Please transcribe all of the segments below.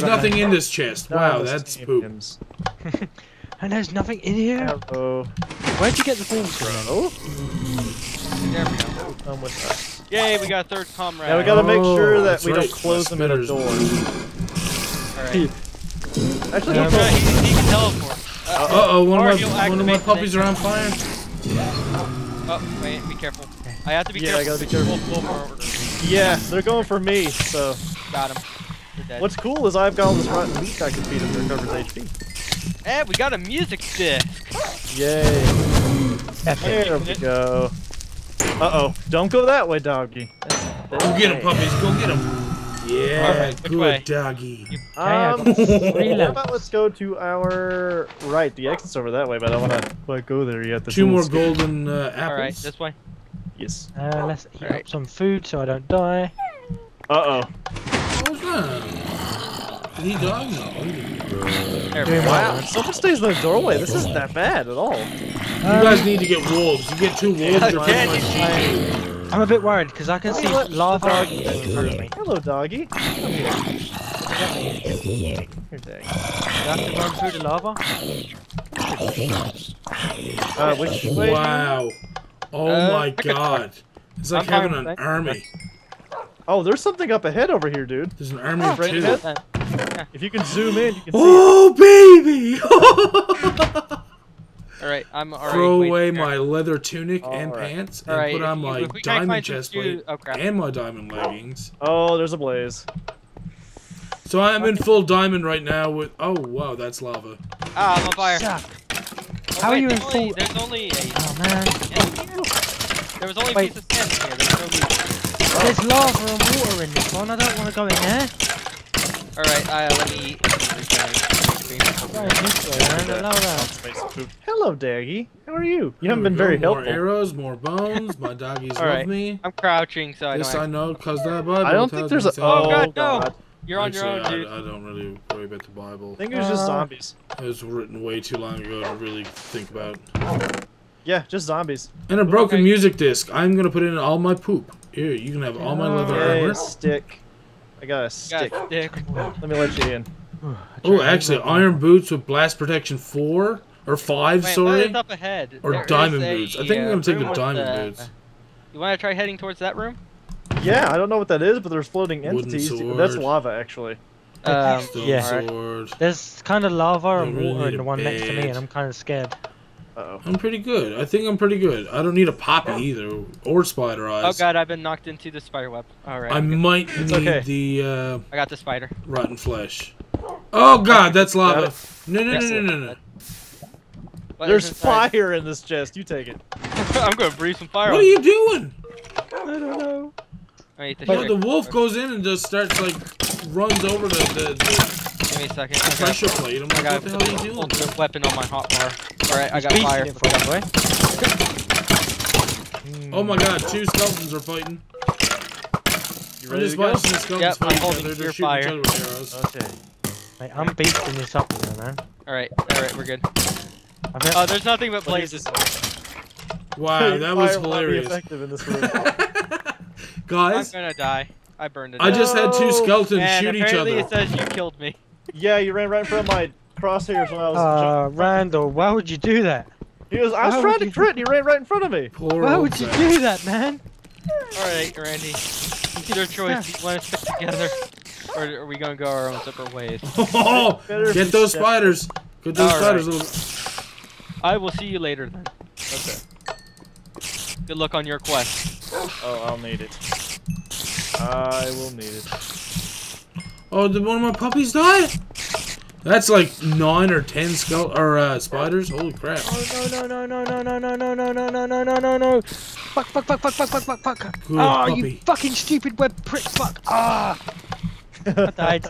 Bro. And Yeah, there's nothing in this chest. Wow, that's poop. And there's nothing in here. Hello. Where'd you get the balls from? Oh, There we go. come with us. Yay, we got a third comrade. Now we gotta make Oh, sure that that's we right, don't close the them in a door. Alright. Actually, Um, no, Yeah, he, he can teleport. Uh, Uh oh, one of my one of my puppies are on fire. oh, wait, be careful. I have to be Yeah, I careful. gotta be careful. Full, full forward. yeah, they're going for me. So Got him. They're dead. what's cool is I've got all this rotten meat I can feed him to recover his HP. Eh, we got a music disc. Yay! Epic. There we go. Uh oh, don't go that way, doggy. Go get him, puppies. Go get him. Yeah, Alright, good way? doggy. Um, got how about let's go to our right? The exit's over that way, but I don't want to quite go there yet. There's Two more scared. golden uh, apples. Alright, this way. Yes. Uh, let's heat Alright. up some food so I don't die. Uh oh. What was that? He die? No. he didn't. There we Doing go. Wow, someone stays in the doorway. This isn't that bad at all. You guys need to get wolves. You get two wolves. Yeah, they're yeah, pretty much you- I'm a bit worried because I can see What? lava Dog. in front of me. Hello, doggy. Come here. Here, dog. I have to run through the lava? Uh, which way? Wow. Oh Uh, my god. It's like I'm having an that. army. Oh, there's something up ahead over here, dude. There's an army of right two. ahead. If you can zoom in, you can see. Oh baby! Alright, I'm already. Throw waiting away here. my leather tunic and Alright. pants and Alright, put on if you- my if we can't diamond find chest plate oh, and my diamond leggings. Oh, there's a blaze. So I'm in full diamond right now with. Oh wow, that's lava. Ah, I'm on fire. Suck. Oh, How are you in there's only, full- There's only a. Oh man. There was only a piece of sand here. There's no meat. There's lava and water in this one. I don't want to go in there. Alright, uh, let me. Right, this way, man. Allow that. Hello, Daggy. How are you? You haven't been very more helpful. arrows, more bones. My doggies love Alright. me. I'm crouching, so I This don't. I know, cause the Bible I don't think there's a. so. Oh, God, no. You're on your own, Actually, dude. I, I don't really worry about the Bible. I think it was just Uh, zombies. It was written way too long ago to really think about. Yeah, just zombies. And a broken Okay. music disc. I'm gonna put in all my poop. Here, you can have all my leather Yay, armor. stick. I got a Got stick. a stick. Let me let you in. Oh, actually, iron boots with blast protection four or five. Wait, sorry, is up ahead? or There is diamond a, boots. I think I'm gonna take the diamond uh, boots. You want to try heading towards that room? Yeah, I don't know what that is, but there's floating entities. That's lava, actually. Um, yeah. sword. There's kind of lava and water in the one next to me, and I'm kind of scared. Uh oh. I'm pretty good. I think I'm pretty good. I don't need a poppy either, or spider eyes. oh god, I've been knocked into the spider web. Alright. I good. might It's need okay. the uh, I got the spider. rotten flesh. Oh god, that's lava. No, no, no, no, no, no. What There's fire in this chest. You take it. I'm gonna breathe some fire. What on are you doing? I don't know. I the No, sugar. the wolf goes in and just starts like runs over the, the, the Give me a second. I got, pressure plate. I'm I got what the hell are you doing? ultimate weapon on my hotbar. Alright, I got fire. for us, boy. Oh my god, two skeletons are fighting. You I'm ready just to go? watching the skeletons Yep, I'm fight each holding other. They're your shooting each fire. other with arrows. Okay. Mate, I'm beasting this up here, man. Alright, alright, we're good. I think Oh, there's nothing but What is blazes. Wow, that was Fire will not be hilarious. effective in this room. I'm Guys, gonna die. I burned it. I down. just had two skeletons and shoot each other. apparently it says you killed me. Yeah, you ran right in front of my crosshairs when I was. Uh, Randall, why would you do that? he was. I was why trying would to you- crit, and he ran right in front of me. Poor Why old would you do that, man? Alright, Randy. It's your choice. Do you want to stick together? Or are we gonna go our own separate ways? Oh, get those step- spiders. Get those All spiders. right. I will see you later then. Okay. Good luck on your quest. Oh, I'll need it. I will need it. Oh, did one of my puppies die? That's like nine or ten skull or uh, spiders. Holy crap! Oh no no no no no no no no no no no no no no! Fuck fuck fuck fuck fuck fuck fuck fuck! Good Ah, you fucking stupid web prick! Fuck! Ah! I died.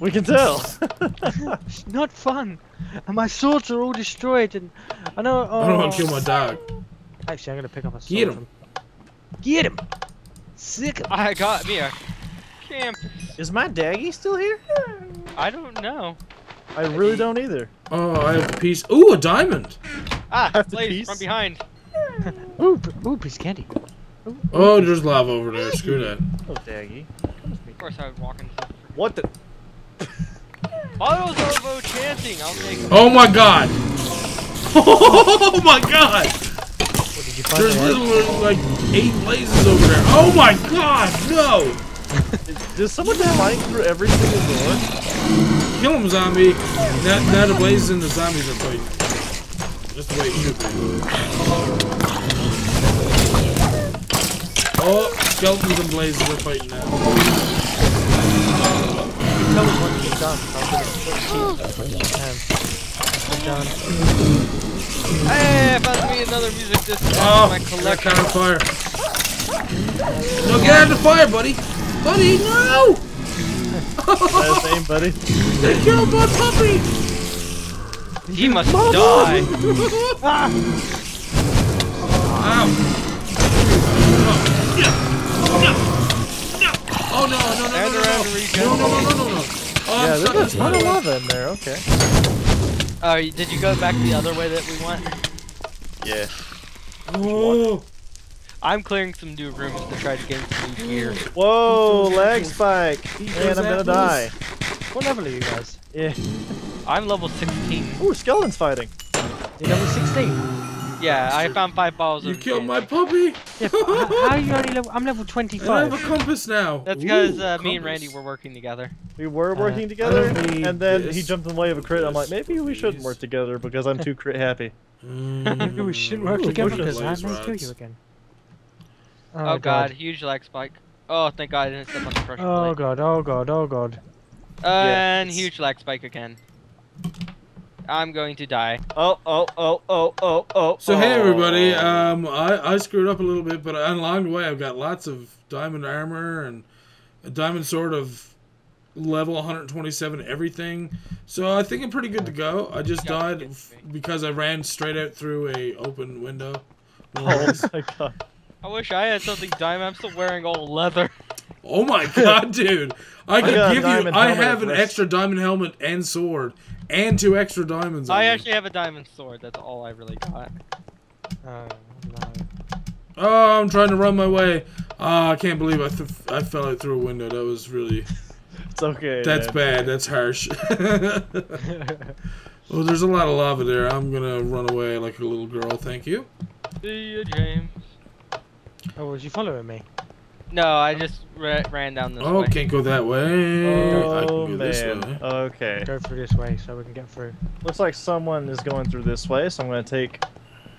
We can tell. It's not fun, and my swords are all destroyed. And I know. Oh, I don't want to kill my dog. Actually, I'm gonna pick up a sword. Get him. from- Get him! Sick him! I got me a camp. Is my daggy still here? I don't know. I really don't either. Oh, I have a piece. Ooh, a diamond. Ah, I Have the Blaze piece? from behind. Ooh, p- ooh, piece of candy. Ooh, Oh, there's lava over there. Screw that. Oh, daggy. Of course, I would walk into. What the? Auto Zorbo chanting. I'll take it. Oh my god! Oh my god! What did you find? There's literally like eight blazes over there. Oh my god! No! Does someone flying through every single door? Kill him, zombie. Now, now the blazes and the zombies are fighting. Just the way it should be. Oh, skeletons and blazes are fighting now. Tell us when you're done. I'm gonna put it in. I'm done. Hey, I found me another music disc. to add Oh, my got collection. caught on fire. No, get out of the fire, buddy. Buddy, no! That's name, buddy. They killed my puppy! He must die. Ow! Oh no, no, no, And no, around no, the region. no, no, no, no, no, no. Oh, Yeah, I'm there's a stuck. ton of lava in there. Okay. Oh, did you go back the other way that we went? Yeah. Oh, I'm clearing some new rooms to try to gain some new gear. Whoa, leg spike. He Man, I'm gonna die. What level are you guys? Yeah. I'm level 16. Ooh, skeletons fighting. You're level 16. Yeah, I found five balls you of killed my puppy. Yeah, how, how are you only level? I'm level And I have a compass now. That's because uh, me and. Randy were working together. We were Uh, working I together, and then he jumped in the way of a crit. I'm like, maybe we shouldn't these. work together because I'm too crit happy. Maybe we shouldn't work Ooh, together because I blaze may kill rods. you again. Oh, god. huge lag spike. Oh, thank god I didn't step on the pressure Oh plate. god, oh god, oh god. And Yes. huge lag spike again. I'm going to die. Oh, oh, oh, oh, oh, oh. So hey everybody, oh. um, I, I screwed up a little bit, but along the way I've got lots of diamond armor and a diamond sword of level 127 everything. So I think I'm pretty good to go. I just Yeah, died f- because I ran straight out through a open window. Oh my god. I wish I had something diamond. I'm still wearing all leather. Oh my god, dude! I could got a give you. I have an vest. extra diamond helmet and sword, and two extra diamonds. I on me. actually have a diamond sword. That's all I really got. Oh. Oh, I'm trying to run my way. Ah, I can't believe I, th- I fell out through a window. That was really. It's okay. That's man. bad. That's harsh. well, there's a lot of lava there. I'm gonna run away like a little girl. Thank you. See ya, James. Oh, was you following me? No, I just ra- ran down this Oh, way. can't go that way. I Oh can go this oh, man. way. Okay. Go through this way so we can get through. Looks like someone is going through this way, so I'm going to take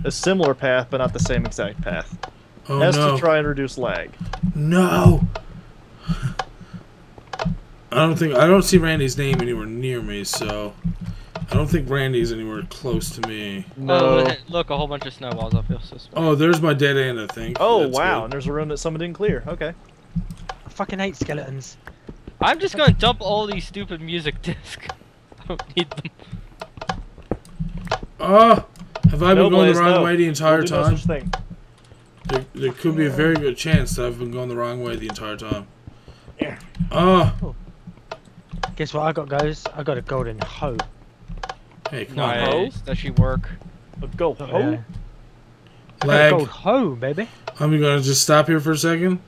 a similar path, but not the same exact path. Oh That's no! to try and reduce lag. No. I don't think I don't see Randy's name anywhere near me, so I don't think Randy's anywhere close to me. Oh, No. look, look, a whole bunch of snowballs. I feel suspicious. Oh, there's my dead end. I think. Oh That's wow, good. and there's a room that someone didn't clear. Okay. I fucking hate skeletons. I'm just gonna dump all these stupid music discs. I don't need them. Oh, have I been going Blaze, the wrong no. way the entire We'll do no time? such thing. There, there could be a very good chance that I've been going the wrong way the entire time. Yeah. Oh, Guess what I got, guys? I got a golden hoe. Hey, come on, Nice. Does she work? But go Oh, home. yeah. I got a lag. gold hoe, baby. I'm gonna just stop here for a second.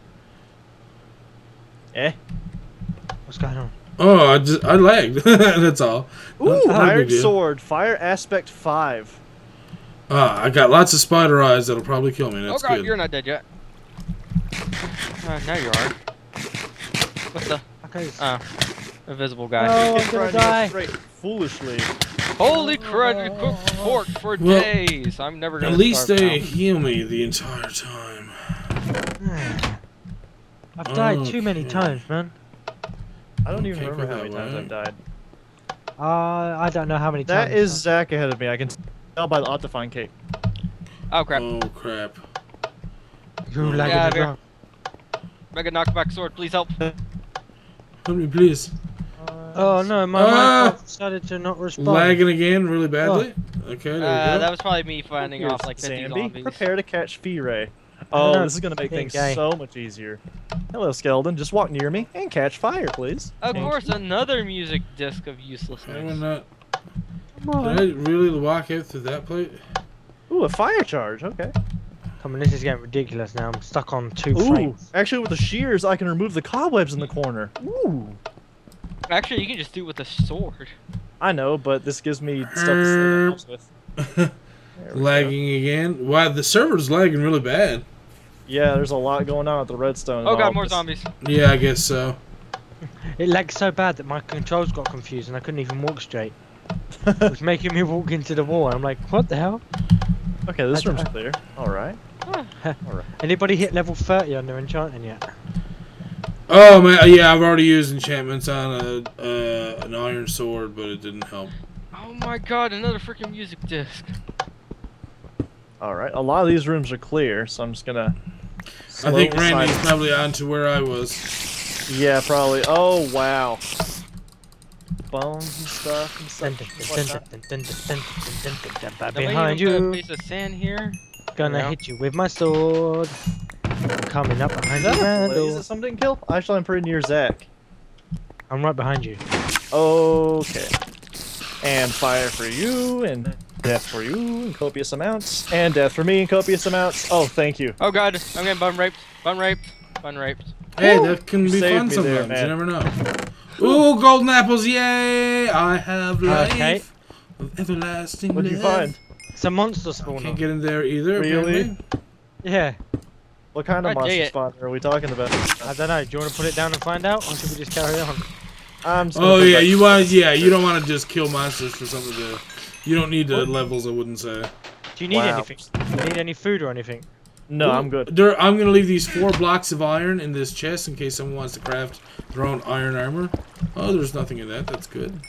Eh. What's going on? Oh, I just I lagged. That's all. Ooh, Not a big iron sword, fire aspect five. Ah, I got lots of spider eyes that'll probably kill me. That's oh god, good. you're not dead yet. Uh, now you are. What the? Okay. Oh, invisible guy. Oh, Keep I'm gonna trying to go die. straight foolishly. Holy crud! You cooked pork for Well, days. I'm never gonna. At least they now. heal me the entire time. I've died too many times, man. I don't even remember how many that times. I've died. Uh, I don't know how many That times. is Zach ahead of me. I can tell by the Optifine cape. Oh crap! Oh crap! Who lagged Yeah, as Bear. well. Mega knockback sword, please help. Help me, please. Oh no, my Ah! Minecraft decided to not respond. Lagging again, really badly. Okay, there Uh, we that was probably me finding Here's off like 50 Sandy. zombies. Prepare to catch Fee Ray. Oh, know. this is gonna make things guy. so much easier. Hello, skeleton. Just walk near me and catch fire, please. Of Thank course, another music disc of Am I uselessness. not? Come on. Did I really walk out through that plate? Ooh, a fire charge. Okay. Come on, this is getting ridiculous now. I'm stuck on two Ooh, frames. actually, with the shears, I can remove the cobwebs in the corner. Ooh. Actually, you can just do it with a sword. I know, but this gives me stuff to slay the mobs with. There we go. Lagging again. Wow, the server's lagging really bad. Yeah, there's a lot going on with the redstone. Oh all god, of more this. zombies. Yeah, I guess so. It lagged so bad that my controls got confused and I couldn't even walk straight. It was making me walk into the wall. I'm like, what the hell? Okay, this I- room's I- clear. All right. Anybody hit level 30 on their enchanting yet? Oh man, yeah, I've already used enchantments on a uh, an iron sword, but it didn't help. Oh my god, another freaking music disc. All right, a lot of these rooms are clear, so I'm just gonna. I think Randy's silence. probably on to where I was. Yeah, probably. Oh wow. Bones and stuff and stuff. Behind you. Piece of sand here. Gonna no. hit you with my sword. I'm coming up behind Is you, that a blaze Randall. something kill? Actually, I'm pretty near Zach. I'm right behind you. Okay. And fire for you, and death for you, in copious amounts, and death for me in copious amounts. Oh, thank you. Oh god, I'm getting bun raped. Bun raped. Bun raped. Hey, Woo! that can You be fun me there, sometimes. man. you never know. Ooh, golden apples! Yay! I have life Okay. of everlasting What did you life. find? It's a monster Can't get in there either. Really? apparently. Yeah, What kind of God monster it. spawner are we talking about? I don't know. Do you want to put it down and find out, or should we just carry on? I'm just Oh yeah, you want? Yeah, you don't want to just kill monsters for something to. You don't need the levels. I wouldn't say. Do you need Wow. anything? Do you need any food or anything? No, I'm good. There, I'm gonna leave these four blocks of iron in this chest in case someone wants to craft their own iron armor. Oh, there's nothing in that. That's good.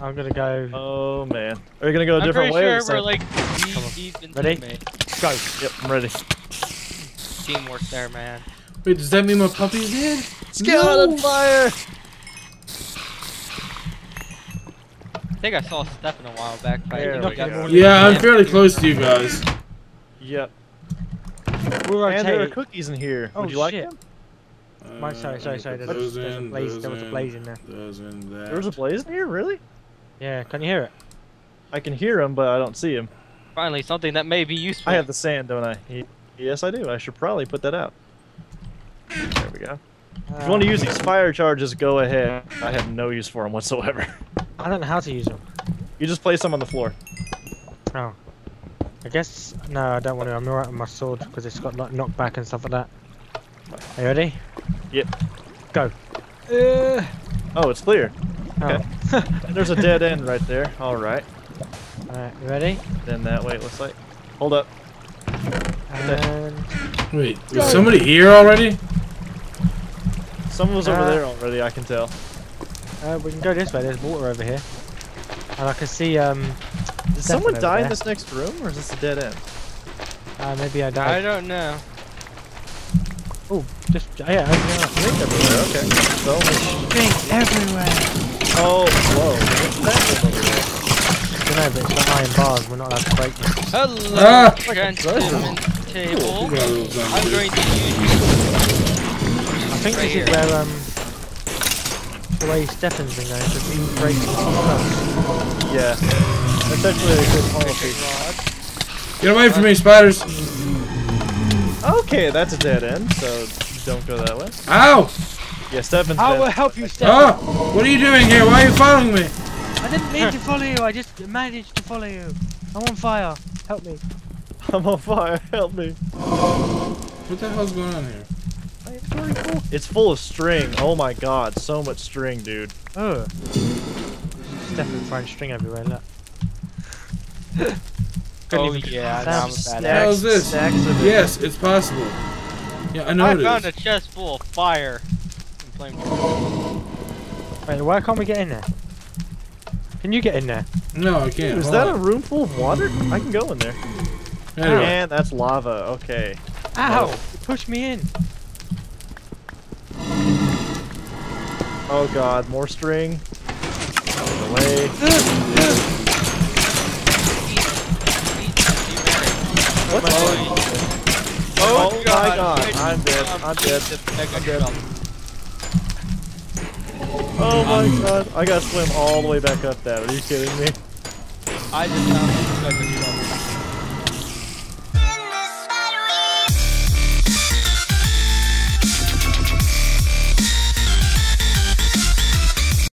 I'm gonna go. Oh man. Are you gonna go a I'm different pretty way? or sure we're something? like deep, deep in Ready? Go. Yep, I'm ready. Teamwork there, man. Wait, does that mean my puppy's dead? Skeleton fire! I think I saw Stefan a while back. But I There think we go. Yeah, I'm fairly close to you guys. Yep. We're And there are rotating. cookies in here. Oh, Would you like shit. them? Mike, sorry, sorry, sorry. Uh, There's, those a, there's a in, blaze. There was a blaze in there. Those in that. There's a blaze in here? Really? Yeah, can you hear it? I can hear him, but I don't see him. Finally, something that may be useful. I have the sand, don't I? Ye- Yes, I do. I should probably put that out. There we go. If you want to use these fire charges, go ahead. I have no use for them whatsoever. I don't know how to use them. You just place them on the floor. Oh. I guess no, I don't want to. I'm alright with my sword because it's got like knockback and stuff like that. Are you ready? Yep. Go. Uh, Oh, it's clear. oh. Okay. And there's a dead end right there. All right. Alright, you ready? Then that way it looks like. Hold up. And Wait, is somebody here already? Someone was over Uh, there already. I can tell. uh, we can go this way. There's water over here, and I can see um. Did someone over die in this next room, or is this a dead end? Uh, maybe I died. I don't know. Oh, just yeah, open it. Everywhere. Okay. So. String everywhere. Oh, whoa. What's that over there? I don't know, but it's got iron bars. We're not allowed to break them. Hello, Ah! Gentlemen table. Got a little I'm going to use I think Right this here. is where um. The way Stefan's been going, because he breaks something else. Yeah. That's actually a good policy. Get away from me, spiders! Okay, that's a dead end, so don't go that way. Ow! Yeah, Stefan's I dead. will help you, Stefan. Oh! What are you doing here? Why are you following me? I didn't mean to follow you. I just managed to follow you. I'm on fire. Help me. I'm on fire. Help me. What the hell's going on here? It's full of string. Oh my god, so much string, dude. Oh. Definitely throwing string everywhere. Look. Oh yeah, sound. now I'm a Stacks. How's this? Stacks of. Yes, it's possible. Yeah, I know I it found is. a chest full of fire. and flamethrowers. Wait, why can't we get in there? Can you get in there? No, I can't. Is Hold that a room full of water? I can go in there. Anyway. And that's lava. Okay. Ow! Push me in. Oh god, more string. Out of the way. What? Oh, Oh my God, I I'm dead, I'm dead, I'm dead. Oh my um, god. I gotta swim all the way back up that. Are you kidding me? I just found the mega jump.